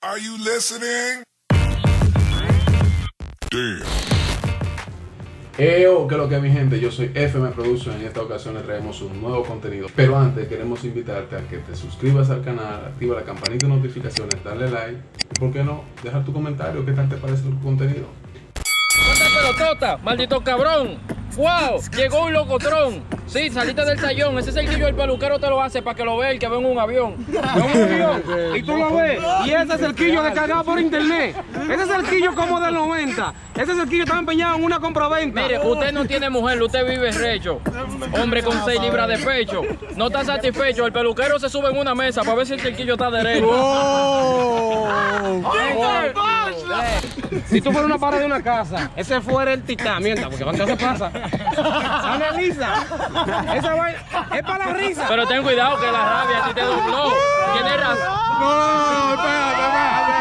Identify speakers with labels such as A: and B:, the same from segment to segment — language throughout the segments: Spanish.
A: Are you listening? Damn.
B: Eo, que lo que mi gente, yo soy FM Production. En esta ocasión le traemos un nuevo contenido. Pero antes queremos invitarte a que te suscribas al canal, activa la campanita de notificaciones, dale like y por qué no, dejar tu comentario, qué tal te parece el contenido.
C: ¡Cuánta pelotota! ¡Maldito cabrón! ¡Wow! Llegó un locotrón. Sí, saliste del tallón. Ese cerquillo el peluquero te lo hace para que lo vea el que ve en un avión.
D: En un avión, y tú lo ves, y ese cerquillo descargado por internet, ese cerquillo como del 90, ese cerquillo está empeñado en una compraventa.
C: Mire, usted no tiene mujer, usted vive recho. Hombre con 6 libras de pecho. No está satisfecho. El peluquero se sube en una mesa para ver si el cerquillo está derecho.
D: Si tú fueras una pared de una casa, ese fuera el titán, mierda, porque cuando se pasa, analiza, esa vaina es para la risa.
C: Pero ten cuidado que la rabia a ti te dobló. Tienes razón.
D: No, espérate, espérate.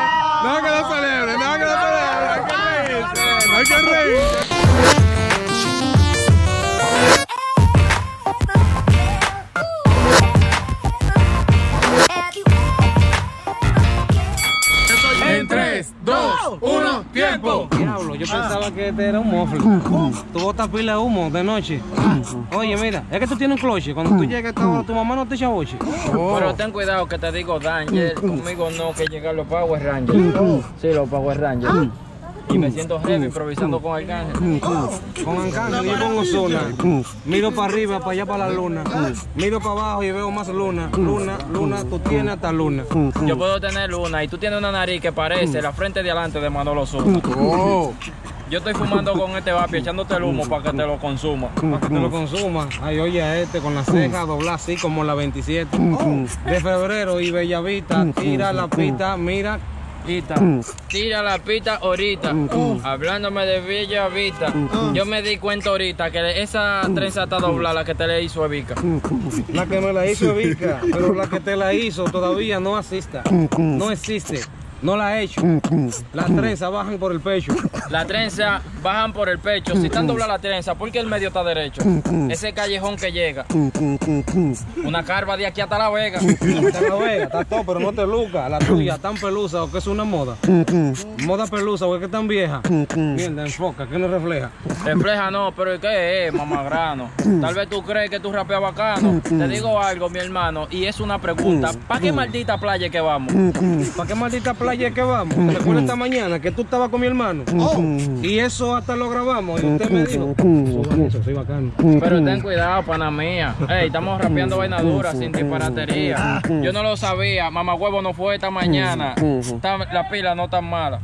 D: No que lo celebre, no que lo celebre, hay que reírse, no hay que reírse.
B: En 3, 2, 1, tiempo.
D: Diablo, yo pensaba que este era un mofle. Tú botas pila de humo de noche. Oye, mira, es que tú tienes un cloche. Cuando tú llegues, tu, tu mamá no te echa boche.
C: Pero ten cuidado que te digo Danger. Conmigo no, que llegan los Power Rangers. Sí, los Power Rangers. Y me siento heavy improvisando con Arcángel.
D: Con Ancán, yo pongo zona. Miro para arriba, para allá para la luna. Miro para abajo y veo más luna. Luna, luna, tú tienes hasta luna.
C: Yo puedo tener luna y tú tienes una nariz que parece la frente de adelante de Manolo Sosa. Yo estoy fumando con este vapi echándote el humo para que te lo consuma.
D: Para que te lo consumas. Ay, oye a este con la ceja doblada así como la 27 de febrero y Bellavista. Tira la pita, mira.
C: Tira la pita ahorita. Hablándome de Bella Vista. Yo me di cuenta ahorita que esa trenza está doblada la que te le hizo Evica.
D: La que me la hizo Evika, pero la que te la hizo todavía no asista. No existe. No la he hecho. Las trenzas bajan por el pecho.
C: La trenza bajan por el pecho. Si están doblada la trenza, porque el medio está derecho. Ese callejón que llega. Una carva de aquí hasta la vega.
D: Hasta la vega, está todo, pero no te luca. La tuya tan pelusa o que es una moda. Moda pelusa o es que tan vieja. Mierda, enfoca, que no refleja.
C: Refleja no, pero ¿qué es, mamagrano? Tal vez tú crees que tú rapeas bacano. Te digo algo, mi hermano, y es una pregunta. ¿Para qué maldita playa que vamos?
D: ¿Para qué maldita playa es que vamos? ¿Te esta mañana que tú estabas con mi hermano? Y eso hasta lo grabamos. Y usted me dijo, eso, soy bacano.
C: Pero ten cuidado, pana mía. Ey, estamos rapeando vaina dura, sin disparatería. Yo no lo sabía, mamá huevo no fue esta mañana. Está- la pila no tan mala.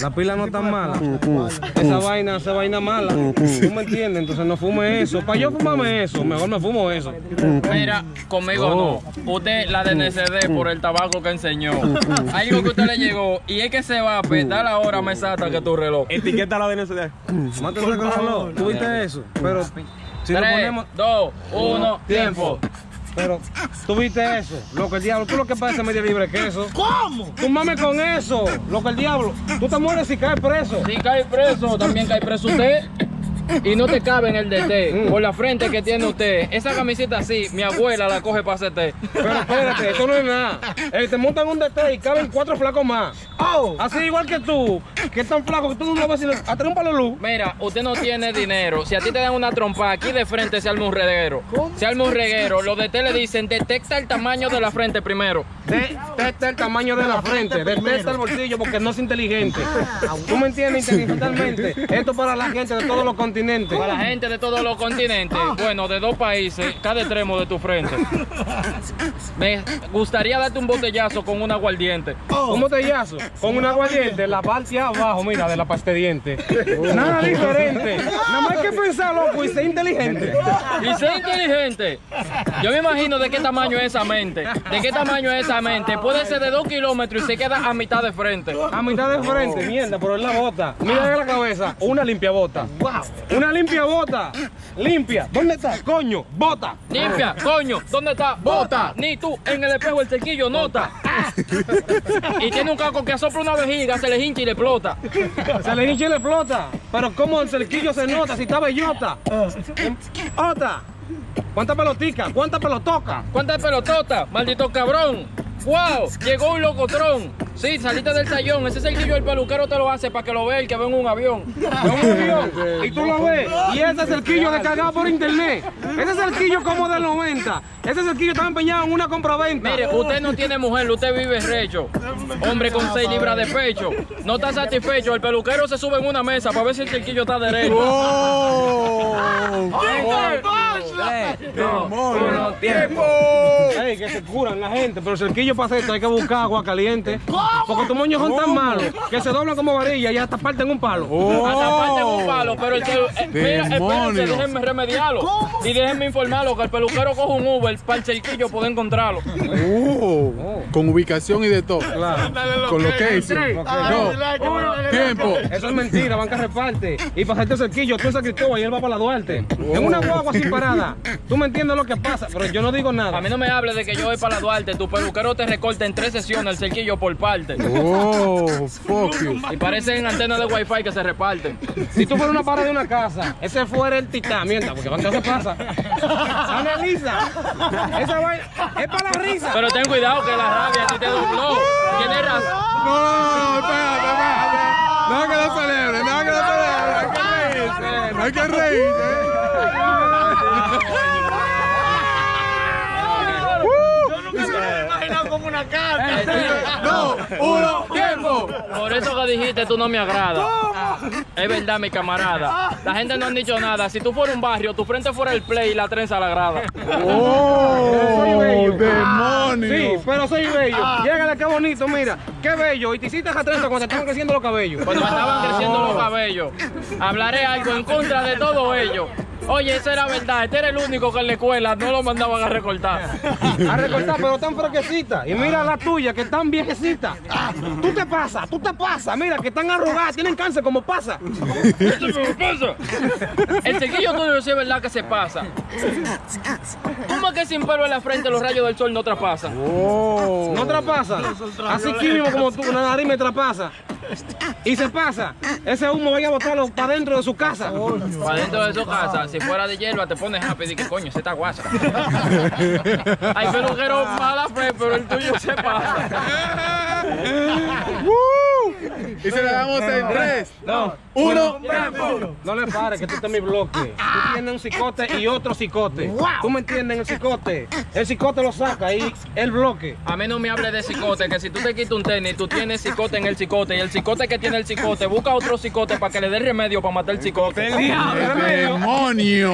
D: La pila no está mala. Esa vaina, esa vaina mala. ¿Tú me entiendes? Entonces no fume eso. Para yo fumarme eso, mejor me fumo eso.
C: Mira, conmigo no. Usted la DNCD por el tabaco que enseñó. Algo que usted le llegó y es que se va a petar la hora más exacta que tu reloj.
E: Etiqueta la DNCD.
D: Mátate con reloj. ¿Tú viste eso? Pero si lo
C: 3,
D: ponemos...
C: 2, 1, tiempo.
D: Pero, ¿tú viste eso? Lo que el diablo, tú lo que parece media libre que eso. ¿Cómo? Tú mames con eso. Lo que el diablo. Tú te mueres si caes preso.
C: Si cae preso, también cae preso usted. Y no te cabe en el DT, por la frente que tiene usted. Esa camiseta así, mi abuela la coge para hacerte.
D: Pero espérate, esto no es nada. Eh, te montan un DT y caben cuatro flacos más. Así igual que tú, que es tan flaco que tú no si le hasta un palo de luz.
C: Mira, usted no tiene dinero. Si a ti te dan una trompa, aquí de frente se arma un reguero. Se arma un reguero. Los DT le dicen, detecta el tamaño de la frente primero.
D: Detecta el tamaño de la frente, detecta el bolsillo porque no es inteligente. ¿Tú me entiendes inteligentalmente? Esto para la gente de todos los continentes.
C: Para la gente de todos los continentes, bueno, de dos países, cada extremo de tu frente. Me gustaría darte un botellazo con un aguardiente.
D: Un botellazo con un aguardiente, la parte abajo, mira, de la pasta de dientes. Nada diferente. Nada más hay que pensar, loco, y ser inteligente.
C: Y ser inteligente. Yo me imagino de qué tamaño es esa mente. De qué tamaño es esa mente. Puede ser de dos kilómetros y se queda a mitad de frente.
D: A mitad de frente, mierda, pero es la bota. Mira en la cabeza, una limpia bota. Una limpia bota. Limpia. ¿Dónde está? Coño, bota.
C: Limpia, coño, ¿dónde está? Bota. Ni tú en el espejo el cerquillo nota. Y tiene un caco que asopla una vejiga, se le hincha y le explota.
D: Se le hincha y le explota. Pero ¿cómo el cerquillo se nota si está bellota? Otra. ¿Cuántas peloticas? ¿Cuántas pelotoca?
C: ¿Cuántas pelototas? Maldito cabrón. ¡Wow! Llegó un locotrón. Sí, saliste del tallón. Ese cerquillo el peluquero te lo hace para que lo vea el que ve en un avión.
D: En un avión, y tú lo ves, y ese cerquillo descargado por internet. Ese cerquillo como del 90. Ese cerquillo está empeñado en una compraventa.
C: Mire, usted no tiene mujer, usted vive recho. Hombre con 6 libras de pecho. No está satisfecho. El peluquero se sube en una mesa para ver si el cerquillo está derecho.
D: Uno, tiempo. Ey, que se curan la gente, pero el cerquillo para hacer esto hay que buscar agua caliente. Porque tus moños son tan malos que se doblan como varilla y hasta parten un palo.
C: Hasta parte un palo, pero el que. eh, mira, espérense, déjenme remediarlo. Y déjenme informarlo que el peluquero coge un Uber para el cerquillo poder encontrarlo.
B: Oh, con ubicación y de todo.
D: Claro.
B: Con location. No, tiempo.
D: Eso es mentira, banca reparte. Y para hacerte cerquillo, tú en San Cristóbal y él va para la Duarte. En una guagua sin parada. Tú me entiendes lo que pasa, pero yo no digo
C: A
D: nada.
C: mí no me hables de que yo voy para la Duarte. Tu peluquero te recorta en tres sesiones el cerquillo por parte.
B: Oh, fuck you.
C: Y parecen antenas de wifi que se reparten.
D: Si tú fueras una parada de una casa, ese fuera el titán, mierda, porque banca se pasa. Analiza. Esa vaina es para la risa.
C: Pero ten cuidado que la rabia a ti te dobló. Tienes razón.
B: No, espérate, espérate. No que lo celebre, no que lo celebre. Hay que reírse, hay que reírse. No, uno, tiempo.
C: Por eso que dijiste tú no me agrada. Es verdad, mi camarada. La gente no han dicho nada. Si tú fueras un barrio, tu frente fuera el play y la trenza la grada.
B: Oh,
D: bello. Sí,
B: demonio.
D: pero soy bello. Llégale, qué bonito, mira. Qué bello. Y te hiciste esa trenza cuando te estaban creciendo los cabellos.
C: Cuando me estaban creciendo los cabellos. Hablaré algo en contra de todo ello. Oye, esa era verdad. Este era el único que en la escuela no lo mandaban a recortar.
D: A recortar, pero tan fresquecita. Y mira la tuya, que tan viejecita. Tú te pasas, tú te pasas. Mira, que están arrugadas, tienen cáncer como pasa.
C: ¿Esto me pasa? El cerquillo tuyo sí es verdad que se pasa. ¿Cómo es que sin pelo en la frente los rayos del sol no traspasan?
B: Oh.
D: No traspasa. Así mismo como tú, una nariz me traspasa. Y se pasa. Ese humo vaya a botarlo para dentro de su casa.
C: Para dentro de su casa, si fuera de hierba te pones happy y que coño, se está guasa. Hay peluqueros mala fe, pero el tuyo se pasa.
B: Y se la damos en tres,
D: No,
B: uno.
D: no le pares, que tú estás en mi bloque. Tú tienes un cicote y otro cicote. ¿Tú me entiendes? El cicote. El cicote lo saca y el bloque.
C: A mí no me hables de cicote, que si tú te quitas un tenis, tú tienes cicote en el cicote y el cicote que tiene el cicote, busca otro cicote para que le dé remedio para matar el cicote.
B: ¡Demonio!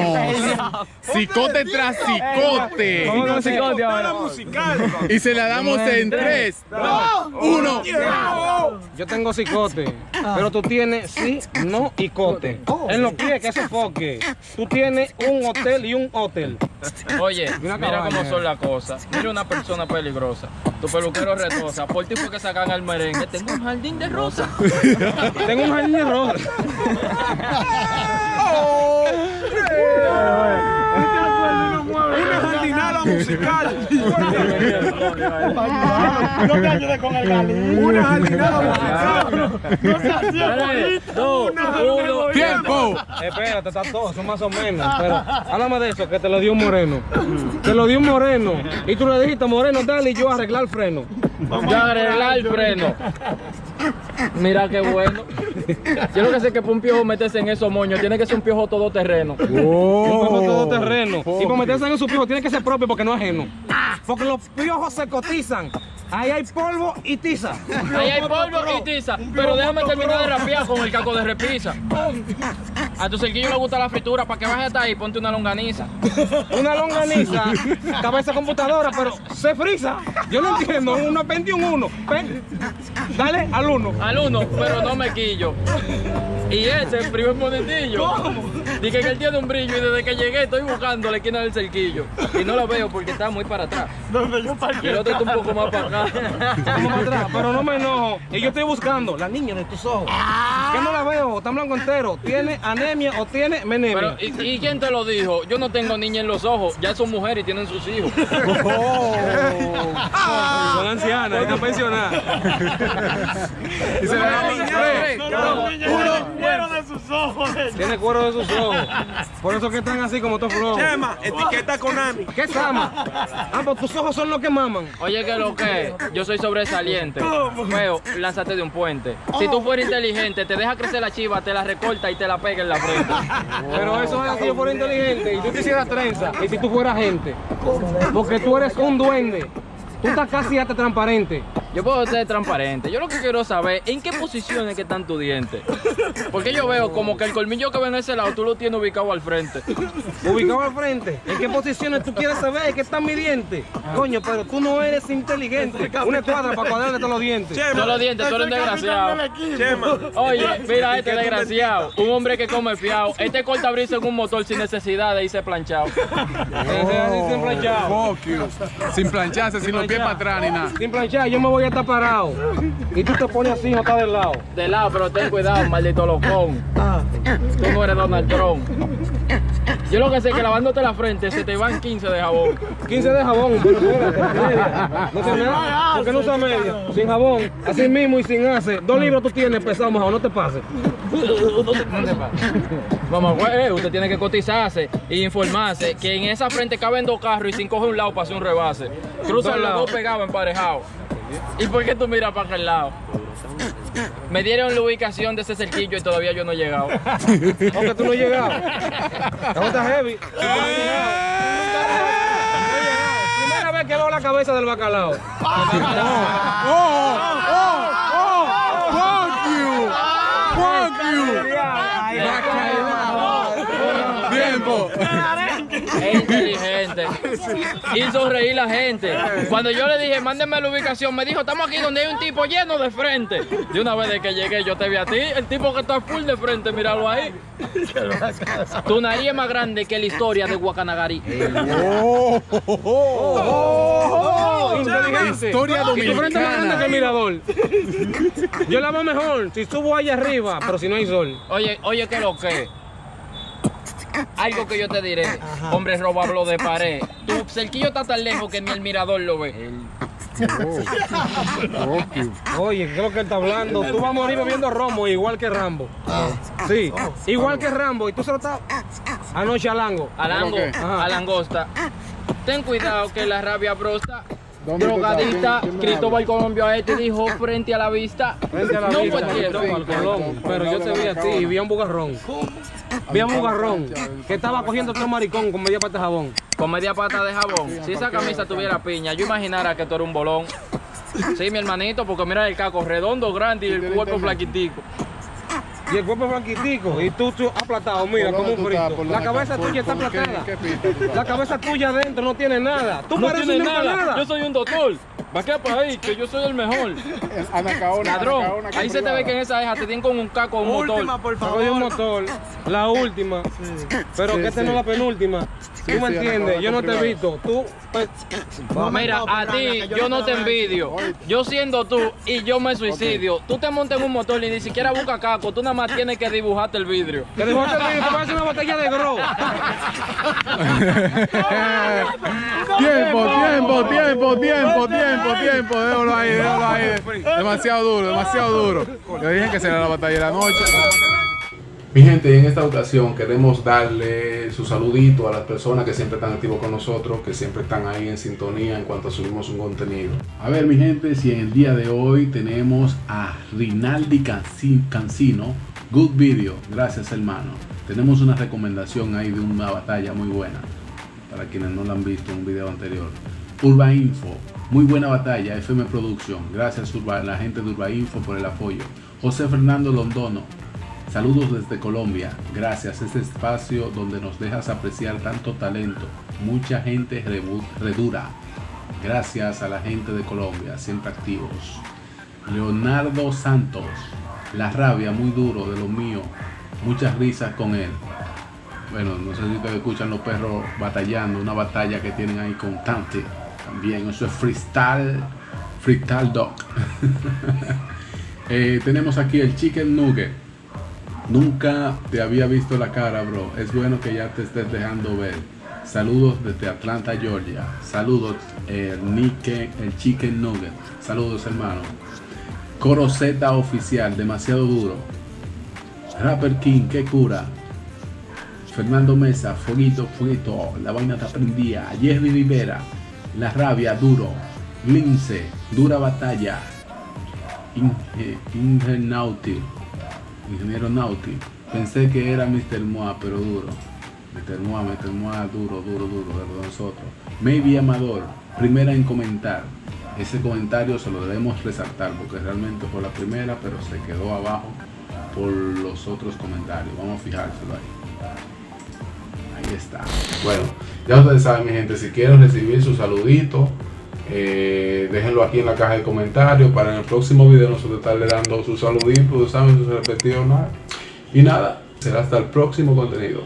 B: Cicote tras cicote.
D: El.
B: Y se la damos en tres, uno.
D: Yo tengo cicote, pero tú tienes sí, no y cote. En los pies, que se foque. Tú tienes un hotel y un hotel.
C: Oye, mira cómo son las cosas. Mira una persona peligrosa. Tu peluquero retosa. Por ti fue que sacan al merengue. Tengo un jardín de rosas.
D: Tengo un jardín de rosas.
A: Musical. No te ayudes con el galín. Una jardinada musical. No se hacía
C: Tres, dos, uno.
B: ¡Tiempo!
D: Espérate, está todo, eso más o menos. Pero háblame de eso, que te lo dio un moreno. Te lo dio un moreno. Y tú le dijiste, moreno, dale y yo arreglar el freno.
C: Ya arreglar el freno. Mira qué bueno. Yo lo que sé es que para un piojo meterse en esos moños tiene que ser un piojo todoterreno.
D: Un piojo todo terreno. Y para meterse en su piojo tiene que ser propio porque no es ajeno. Porque los piojos se cotizan. Ahí hay polvo y tiza.
C: Ahí hay polvo y tiza. Pero déjame terminar de rapear con el caco de repisa. A tu cerquillo le gusta la fritura. Para que baje hasta ahí, ponte una longaniza.
D: Una longaniza, cabeza computadora, pero se frisa. Yo no entiendo, uno pendí un uno. Pen- Dale al uno.
C: Al uno, pero no me quillo. Y ese, el primer monetillo. Dije que él tiene un brillo y desde que llegué estoy buscando la esquina del cerquillo. Y no lo veo porque está muy para atrás.
A: Donde yo
C: Y
A: parqué.
C: el otro está un poco más para acá.
D: Vamos para atrás, pero no me enojo. Y yo estoy buscando la niña de tus ojos. Que no la veo, está blanco entero. ¿Tiene anemia o tiene
C: Pero,
D: menemia?
C: ¿y, y quién te lo dijo? Yo no tengo niña en los ojos. Ya son mujeres y tienen sus hijos.
D: Son ancianas, están pensionadas.
B: Y se la
A: No,
B: uno.
A: Sus ojos.
D: Tiene cuero de sus ojos. Por eso que están así como todos flojos.
E: Chema, etiqueta Konami.
D: ¿Qué es ama? Ah, pues tus ojos son los que maman.
C: Oye, que lo que yo soy sobresaliente. Feo, lánzate de un puente. Si tú fueras inteligente, te deja crecer la chiva, te la recorta y te la pega en la frente.
D: Pero eso es si yo fuera inteligente y tú te hicieras trenza y si tú fueras gente. Porque tú eres un duende. Tú estás casi hasta transparente.
C: Yo puedo ser transparente. Yo lo que quiero saber en qué posiciones que están tus dientes. Porque yo veo como que el colmillo que ven en ese lado tú lo tienes ubicado al frente.
D: Ubicado al frente. ¿En qué posiciones tú quieres saber que están mis dientes? Coño, pero tú no eres inteligente. Una escuadra para cuadrarle todos los dientes.
C: Todos los dientes, tú eres desgraciado.
E: Chema,
C: Oye, mira este desgraciado. Un hombre que come fiado. Este corta brisa en un motor sin necesidad de irse planchado.
D: Así sin planchado.
B: Fuck you. Sin plancharse, sin los pies para atrás ni nada.
D: Sin planchar, yo me voy a estar parado. Y tú te pones así, no estás del lado.
C: De lado, pero ten cuidado, maldito locón. Tú no eres Donald Trump. Yo lo que sé es que lavándote la frente se te van 15 de jabón.
D: 15 de jabón, pero. No te nada, porque no usa media. Sin jabón, así mismo y sin hace. Dos libros tú tienes pesado, mejor no te pases.
C: Vamos, güey, usted tiene que cotizarse e informarse que en esa frente caben dos carros y sin coge un lado para hacer un rebase. Cruzan los dos pegados emparejados. ¿Y por qué tú miras para aquel lado? Me dieron la ubicación de ese cerquillo y todavía yo no he llegado.
D: Aunque tú no has llegado. La está heavy. No. Primera vez que veo la cabeza del bacalao.
B: Fuck you. Fuck you. Tiempo.
C: Hizo reír la gente. Cuando yo le dije, mándenme la ubicación, me dijo, estamos aquí donde hay un tipo lleno de frente. De una vez de que llegué, yo te vi a ti, el tipo que está full de frente, míralo ahí. Tu nariz es más grande que la historia de Guacanagari.
D: Oh.
B: Historia
D: Y tu frente es más grande que el
B: dominicana.
D: mirador. Yo la veo mejor si subo allá arriba, pero si no hay sol.
C: Oye, oye, ¿qué lo que? Algo que yo te diré, hombre robablo de pared. Tu cerquillo está tan lejos que ni el mirador lo ve.
D: Oye, ¿qué es lo que él está hablando? Tú vas a morir bebiendo romo igual que Rambo. Sí, igual que Rambo. Y tú se lo estás anoche a Lango.
C: Alango,
B: ¿Cómo qué?
C: a langosta. Ten cuidado que la rabia brosta.
B: ¿Dónde tú
C: Drogadita, Cristóbal Colombo a este dijo frente a la vista.
D: Frente a la
C: no
D: vista,
C: fue
D: Colón. Pero yo te vi a ti y vi a un bugarrón. Vi a un bugarrón que estaba cogiendo otro maricón con media pata de jabón.
C: Con media pata de jabón. Si esa camisa tuviera piña, yo imaginara que tú eres un bolón. Sí, mi hermanito, porque mira el caco redondo, grande y el cuerpo flaquitico.
D: Y el cuerpo blanquitico. Y tú, tú aplatado, mira,
B: ¿Por
D: como un frito.
B: ¿Por
D: La
B: la-
D: cabeza tuya está aplatada. La cabeza tuya adentro no tiene nada. Tú
C: No
D: pareces
C: nada.
D: empanada.
C: Yo soy un doctor. Va a quedar por ahí, que yo soy el mejor.
B: Anacaona,
C: Ladrón.
B: Anacaona, que
C: Ahí se te ve que en esa deja te tienen con un caco un motor.
E: última, por
D: de un
E: favor.
D: motor, la última, pero
B: Sí,
D: que esta
B: sí.
D: no es la penúltima.
B: Sí,
D: Tú me entiendes, yo no te visto. Tú, pues,
C: No, mira, a ti yo no te envidio. Yo siendo tú y yo me suicidio. Tú te montas en un motor y ni siquiera buscas caco. Tú nada más tienes que dibujarte el vidrio.
D: que dibujaste el vídeo, te parece una botella de gro.
B: Tiempo, tiempo, tiempo, tiempo, tiempo, tiempo. Déjalo ahí, déjalo ahí. Demasiado duro, demasiado duro. Le dije que será la batalla de la noche. Mi gente, en esta ocasión queremos darle su saludito a las personas que siempre están activos con nosotros, que siempre están ahí en sintonía en cuanto subimos un contenido. A ver, mi gente, si en el día de hoy tenemos a Rinaldi Canci- Cancino, Good Video, gracias hermano. Tenemos una recomendación ahí de una batalla muy buena, para quienes no la han visto en un video anterior. Urba Info, muy buena batalla, FM Producción, gracias Urba, la gente de Urba Info por el apoyo. José Fernando Londono, Saludos desde Colombia, gracias a este espacio donde nos dejas apreciar tanto talento, mucha gente redura. Gracias a la gente de Colombia, siempre activos. Leonardo Santos, la rabia muy duro de lo mío, muchas risas con él. Bueno, no sé si ustedes escuchan los perros batallando, una batalla que tienen ahí constante. También, eso es freestyle, freestyle dog. Eh, tenemos aquí el chicken nugget. Nunca te había visto la cara, bro. Es bueno que ya te estés dejando ver. Saludos desde Atlanta, Georgia. Saludos, el Nike, el Chicken Nugget. Saludos, hermano. Coro Z oficial, demasiado duro. Rapper King, qué cura. Fernando Mesa, fueguito, fueguito, la vaina está prendida. Jerry Rivera, la rabia, duro. Lince, dura batalla. Inge- Ingeniauti, ingeniero Nauti. Pensé que era Mr. Moa, pero duro. Mr. Moa, Mr. Moa, duro, duro, duro, de nosotros. Maybe Amador, primera en comentar. Ese comentario se lo debemos resaltar porque realmente fue la primera, pero se quedó abajo por los otros comentarios. Vamos a fijárselo ahí. Está. Bueno, ya ustedes saben, mi gente, si quieren recibir su saludito, eh, déjenlo aquí en la caja de comentarios para en el próximo video nosotros estarle dando sus saluditos, saben, sus respectivos nada. Y nada, será hasta el próximo contenido.